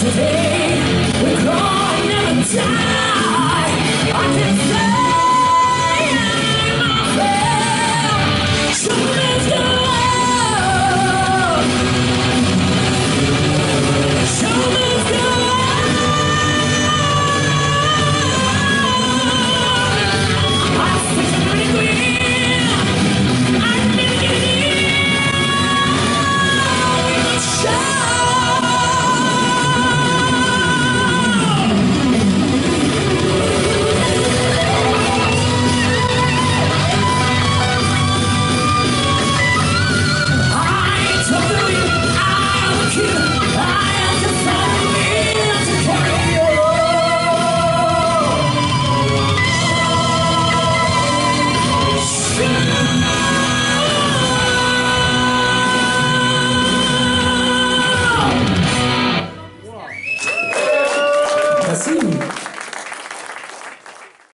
Today, We're gone, never die.